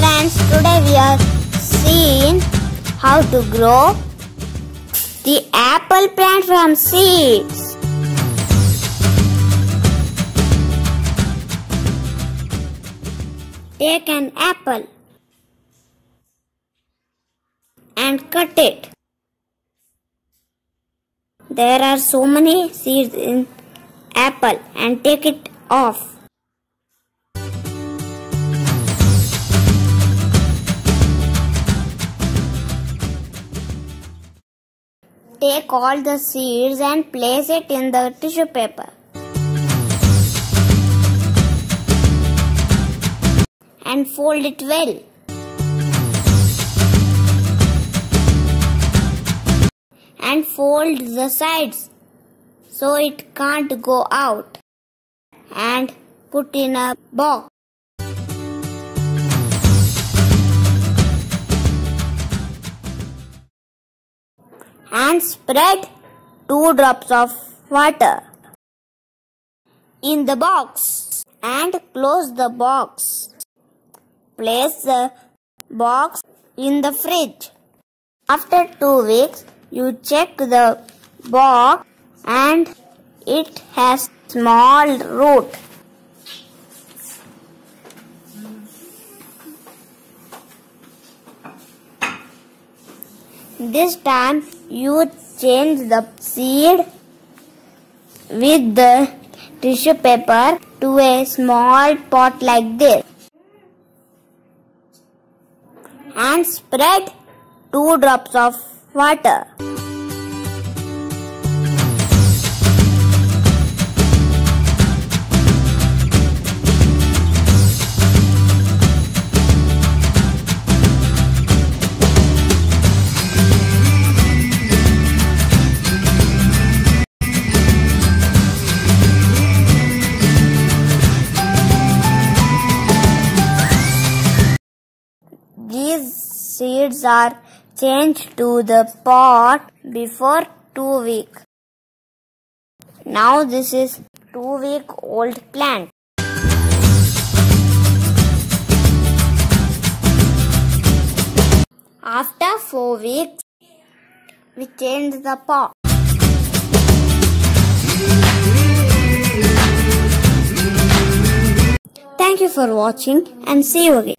friends, today we are seeing how to grow the apple plant from seeds. Take an apple and cut it. There are so many seeds in apple and take it off. Take all the seeds and place it in the tissue paper. And fold it well. And fold the sides so it can't go out. And put in a box. And spread 2 drops of water in the box and close the box. Place the box in the fridge. After 2 weeks, you check the box and it has small root. This time you change the seed with the tissue paper to a small pot like this and spread 2 drops of water. These seeds are changed to the pot before 2 weeks. Now this is 2 week old plant. After 4 weeks, we change the pot. Thank you for watching and see you again.